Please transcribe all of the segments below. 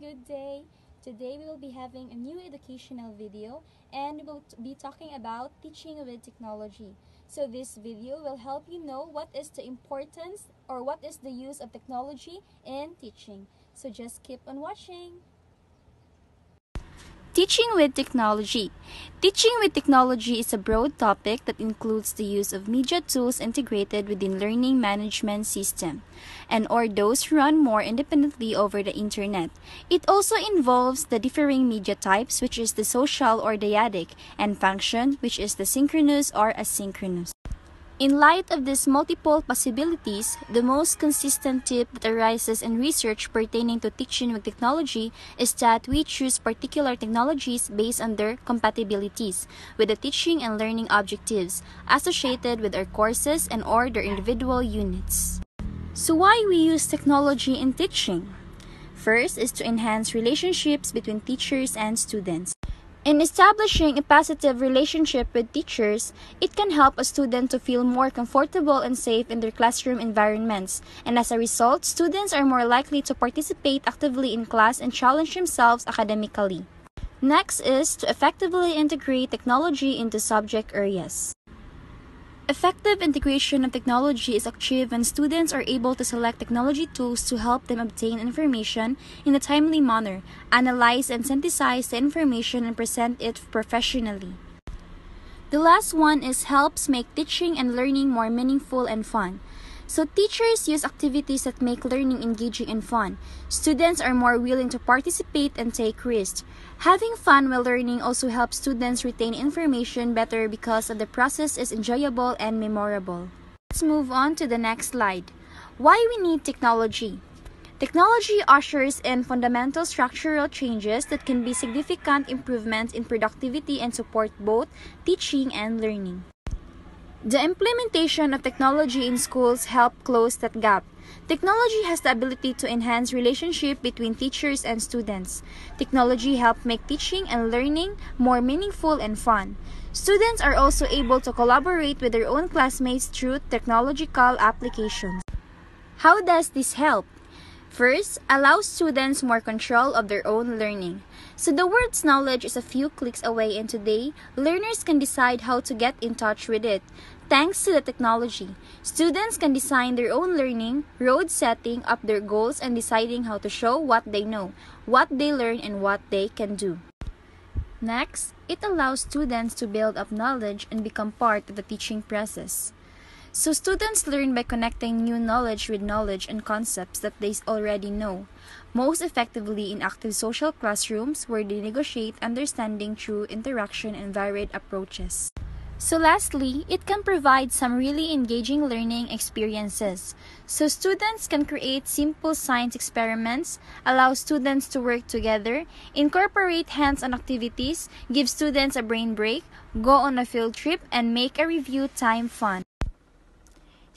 today we will be having a new educational video and we'll be talking about teaching with technology. So this video will help you know what is the importance or what is the use of technology in teaching. So just keep on watching. Teaching with technology. Teaching with technology is a broad topic that includes the use of media tools integrated within learning management system and or those run more independently over the internet. It also involves the differing media types which is the social or dyadic and function which is the synchronous or asynchronous. In light of these multiple possibilities, the most consistent tip that arises in research pertaining to teaching with technology is that we choose particular technologies based on their compatibilities with the teaching and learning objectives associated with our courses and or their individual units. So why we use technology in teaching? First is to enhance relationships between teachers and students. In establishing a positive relationship with teachers, it can help a student to feel more comfortable and safe in their classroom environments, and as a result, students are more likely to participate actively in class and challenge themselves academically. Next is to effectively integrate technology into subject areas. Effective integration of technology is achieved when students are able to select technology tools to help them obtain information in a timely manner, analyze and synthesize the information, and present it professionally. The last one is helps make teaching and learning more meaningful and fun. So teachers use activities that make learning engaging and fun. Students are more willing to participate and take risks. Having fun while learning also helps students retain information better because the process is enjoyable and memorable. Let's move on to the next slide. Why we need technology. Technology ushers in fundamental structural changes that can be significant improvements in productivity and support both teaching and learning. The implementation of technology in schools help close that gap. Technology has the ability to enhance relationship between teachers and students. Technology help make teaching and learning more meaningful and fun. Students are also able to collaborate with their own classmates through technological applications. How does this help? First, allow students more control of their own learning. So the world's knowledge is a few clicks away and today, learners can decide how to get in touch with it. Thanks to the technology, students can design their own learning, road setting up their goals and deciding how to show what they know, what they learn and what they can do. Next, it allows students to build up knowledge and become part of the teaching process. So students learn by connecting new knowledge with knowledge and concepts that they already know, most effectively in active social classrooms where they negotiate understanding through interaction and varied approaches. So lastly, it can provide some really engaging learning experiences. So students can create simple science experiments, allow students to work together, incorporate hands-on activities, give students a brain break, go on a field trip, and make a review time fun.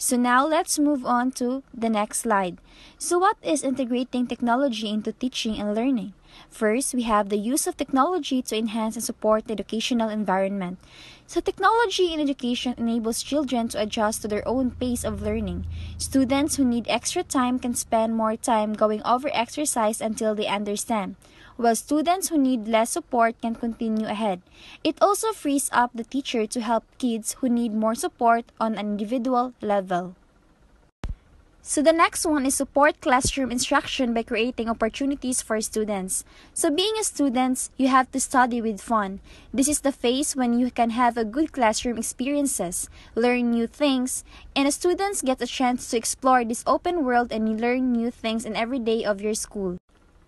So now let's move on to the next slide. So what is integrating technology into teaching and learning? First, we have the use of technology to enhance and support the educational environment. So technology in education enables children to adjust to their own pace of learning. Students who need extra time can spend more time going over exercise until they understand while students who need less support can continue ahead. It also frees up the teacher to help kids who need more support on an individual level. So the next one is support classroom instruction by creating opportunities for students. So being a student, you have to study with fun. This is the phase when you can have a good classroom experiences, learn new things, and students get a chance to explore this open world and learn new things in every day of your school.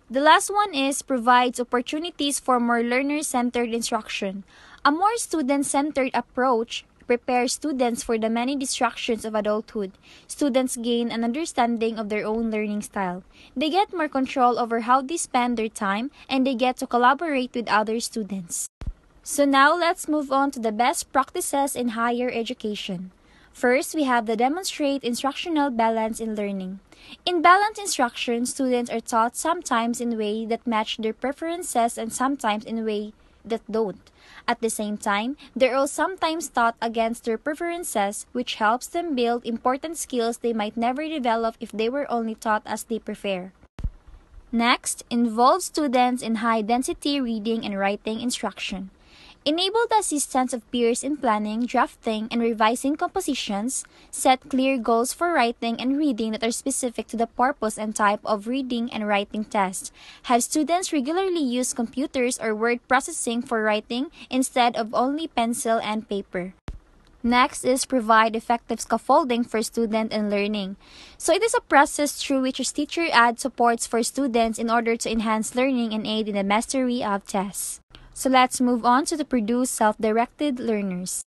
The last one is provides opportunities for more learner-centered instruction. A more student-centered approach prepares students for the many distractions of adulthood. Students gain an understanding of their own learning style. They get more control over how they spend their time and they get to collaborate with other students. So now let's move on to the best practices in higher education. First, we have the demonstrate instructional balance in learning. In balanced instruction, students are taught sometimes in a way that match their preferences and sometimes in a way that don't. At the same time, they are sometimes taught against their preferences, which helps them build important skills they might never develop if they were only taught as they prefer. Next, involve students in high-density reading and writing instruction. Enable the assistance of peers in planning, drafting, and revising compositions. Set clear goals for writing and reading that are specific to the purpose and type of reading and writing test. Have students regularly use computers or word processing for writing instead of only pencil and paper. Next is provide effective scaffolding for student and learning. So it is a process through which a teacher adds supports for students in order to enhance learning and aid in the mastery of tests. So let's move on to the produce self-directed learners.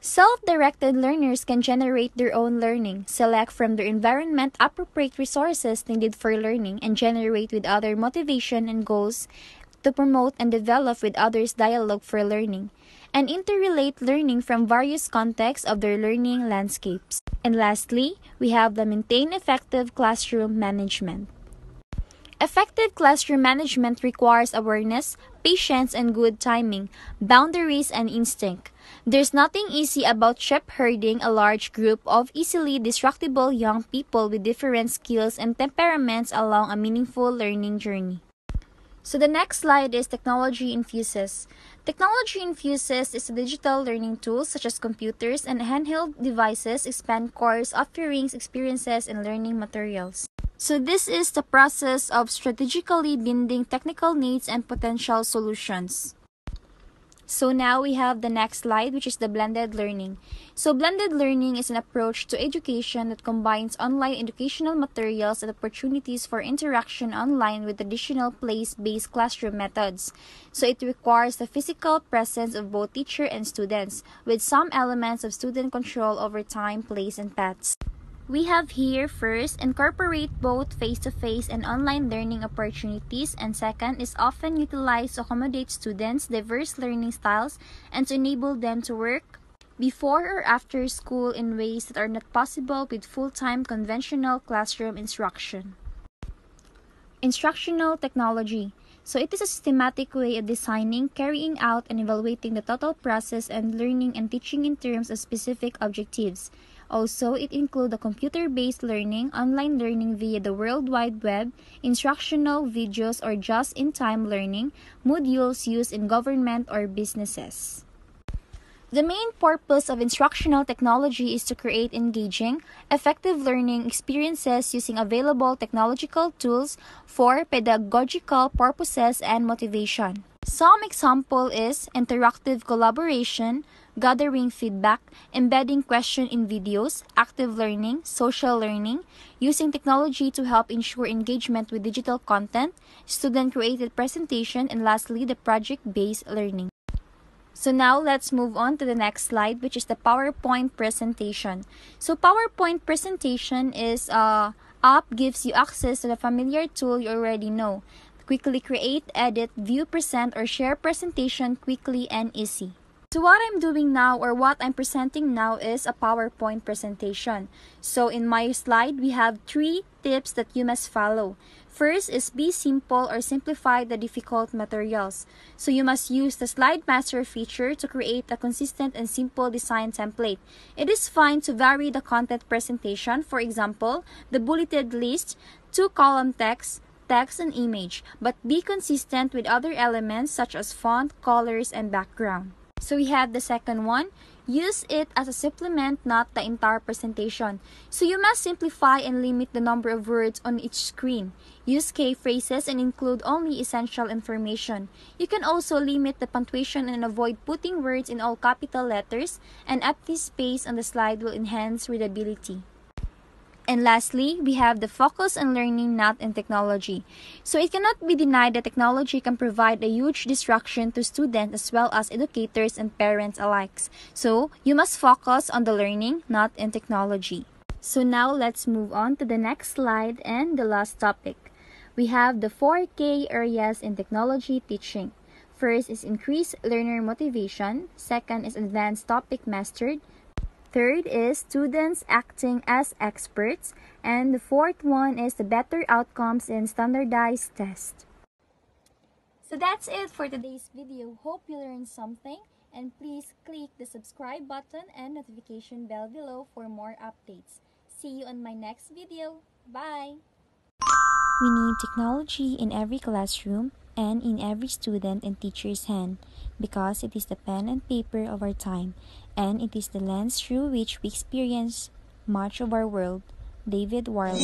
Self-directed learners can generate their own learning, select from their environment appropriate resources needed for learning, and generate with other motivation and goals to promote and develop with others dialogue for learning, and interrelate learning from various contexts of their learning landscapes. And lastly, we have the maintain effective classroom management. Effective classroom management requires awareness, patience, and good timing, boundaries, and instinct. There's nothing easy about shepherding a large group of easily distractible young people with different skills and temperaments along a meaningful learning journey. So the next slide is technology infuses. Technology infuses is a digital learning tools such as computers and handheld devices expand course offerings, experiences, and learning materials. So this is the process of strategically binding technical needs and potential solutions. So now we have the next slide, which is the blended learning. So blended learning is an approach to education that combines online educational materials and opportunities for interaction online with traditional place-based classroom methods. So it requires the physical presence of both teacher and students, with some elements of student control over time, place, and paths. We have here first incorporate both face-to-face and online learning opportunities and second is often utilized to accommodate students' diverse learning styles and to enable them to work before or after school in ways that are not possible with full-time conventional classroom instruction. Instructional technology. So it is a systematic way of designing, carrying out, and evaluating the total process and learning and teaching in terms of specific objectives. Also, it includes computer-based learning, online learning via the World Wide Web, instructional videos or just-in-time learning, modules used in government or businesses. The main purpose of instructional technology is to create engaging, effective learning experiences using available technological tools for pedagogical purposes and motivation. Some example is interactive collaboration, gathering feedback, embedding question in videos, active learning, social learning, using technology to help ensure engagement with digital content, student-created presentation, and lastly, the project-based learning. So now let's move on to the next slide, which is the PowerPoint presentation. So PowerPoint presentation is uh, app gives you access to the familiar tool you already know. Quickly create, edit, view, present, or share presentation quickly and easy. So what I'm doing now or what I'm presenting now is a PowerPoint presentation. So in my slide, we have three tips that you must follow. First is be simple or simplify the difficult materials. So you must use the slide master feature to create a consistent and simple design template. It is fine to vary the content presentation. For example, the bulleted list, two column text, text and image, but be consistent with other elements such as font, colors, and background. So we have the second one. Use it as a supplement, not the entire presentation. So you must simplify and limit the number of words on each screen. Use key phrases and include only essential information. You can also limit the punctuation and avoid putting words in all capital letters, and empty space on the slide will enhance readability. And lastly, we have the focus on learning, not in technology. So it cannot be denied that technology can provide a huge distraction to students as well as educators and parents alike. So you must focus on the learning, not in technology. So now let's move on to the next slide and the last topic. We have the four key areas in technology teaching. First is increased learner motivation. Second is advanced topic mastered. Third is students acting as experts. And the fourth one is the better outcomes in standardized tests. So that's it for today's video. Hope you learned something. And please click the subscribe button and notification bell below for more updates. See you on my next video. Bye! We need technology in every classroom and in every student and teacher's hand because it is the pen and paper of our time and it is the lens through which we experience much of our world. David Warlick.